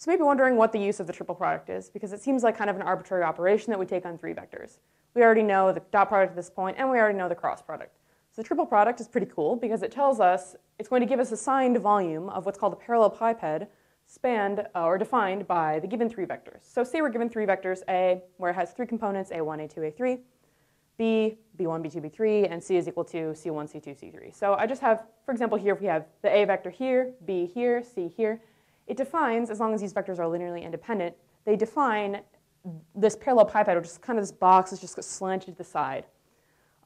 So maybe wondering what the use of the triple product is, because it seems like kind of an arbitrary operation that we take on three vectors. We already know the dot product at this point, and we already know the cross product. So the triple product is pretty cool because it tells us it's going to give us a signed volume of what's called a parallelepiped spanned uh, or defined by the given three vectors. So say we're given three vectors, A, where it has three components, A1, A2, A3, B, B1, B2, B3, and C is equal to C1, C2, C3. So I just have, for example, here if we have the A vector here, B here, C here, it defines, as long as these vectors are linearly independent, they define this parallelepiped, which is kind of this box that's just slanted to the side.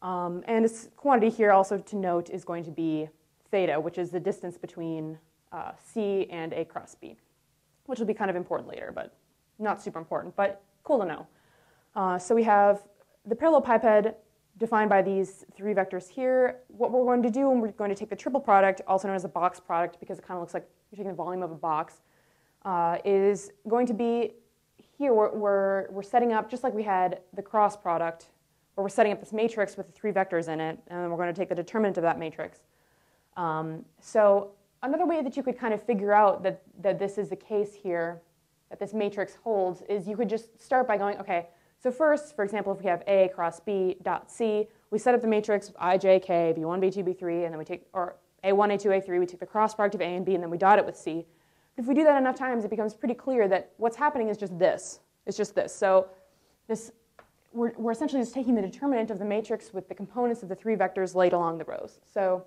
Um, and this quantity here also to note is going to be theta, which is the distance between uh, C and A cross B, which will be kind of important later, but not super important, but cool to know. Uh, so we have the parallelepiped defined by these three vectors here. What we're going to do, and we're going to take the triple product, also known as a box product, because it kind of looks like you're taking the volume of a box, uh, is going to be here we're, we're, setting up, just like we had the cross product, where we're setting up this matrix with the three vectors in it, and then we're going to take the determinant of that matrix. Um, so another way that you could kind of figure out that, that this is the case here, that this matrix holds, is you could just start by going, okay, so first, for example, if we have A cross B dot C, we set up the matrix I, J, K, B1, B2, B3, and then we take, or A1, A2, A3, we take the cross product of A and B, and then we dot it with C. But If we do that enough times, it becomes pretty clear that what's happening is just this. It's just this. So this, we're, we're essentially just taking the determinant of the matrix with the components of the three vectors laid along the rows. So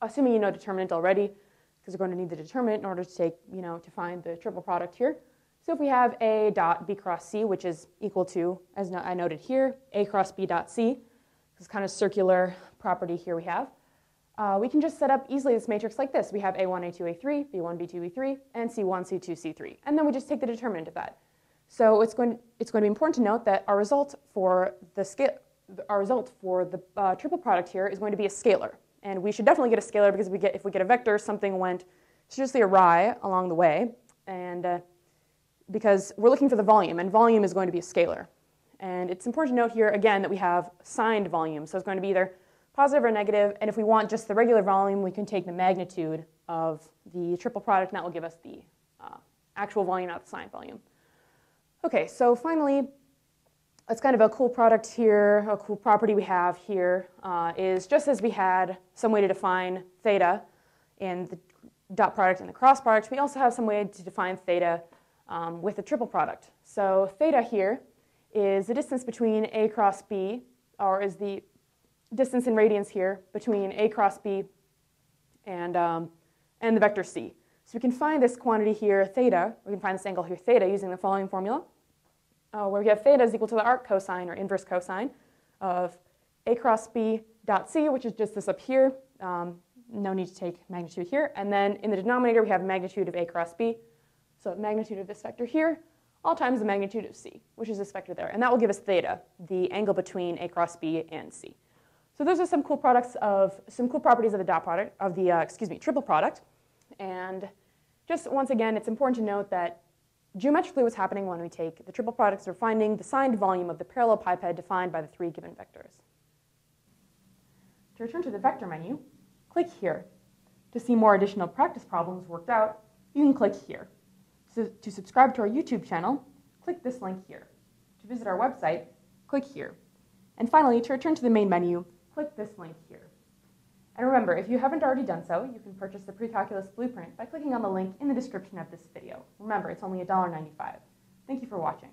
assuming you know determinant already, because we're going to need the determinant in order to take, you know, to find the triple product here. So if we have A dot B cross C, which is equal to, as I noted here, A cross B dot C, this kind of circular property here we have, uh, we can just set up easily this matrix like this. We have A1, A2, A3, B1, B2, B3, and C1, C2, C3. And then we just take the determinant of that. So it's going, it's going to be important to note that our result for the scale, our result for the uh, triple product here is going to be a scalar. And we should definitely get a scalar because we get, if we get a vector, something went seriously awry along the way. And uh, because we're looking for the volume, and volume is going to be a scalar. And it's important to note here, again, that we have signed volume. So it's going to be either positive or negative, and if we want just the regular volume, we can take the magnitude of the triple product, and that will give us the uh, actual volume, not the signed volume. Okay, so finally, it's kind of a cool product here, a cool property we have here uh, is just as we had some way to define theta in the dot product and the cross product, we also have some way to define theta um, with the triple product. So theta here is the distance between A cross B, or is the distance in radians here between A cross B and, um, and the vector C. So we can find this quantity here, theta, we can find this angle here, theta, using the following formula, uh, where we have theta is equal to the arc cosine or inverse cosine of A cross B dot C, which is just this up here. Um, no need to take magnitude here. And then in the denominator, we have magnitude of A cross B. So magnitude of this vector here, all times the magnitude of C, which is this vector there. And that will give us theta, the angle between A cross B and C. So those are some cool products of, some cool properties of the dot product, of the, uh, excuse me, triple product. And just once again, it's important to note that geometrically what's happening when we take the triple products, we're finding the signed volume of the parallelepiped defined by the three given vectors. To return to the vector menu, click here. To see more additional practice problems worked out, you can click here. So to subscribe to our YouTube channel, click this link here. To visit our website, click here. And finally, to return to the main menu, click this link here. And remember, if you haven't already done so, you can purchase the Precalculus Blueprint by clicking on the link in the description of this video. Remember, it's only $1.95. Thank you for watching.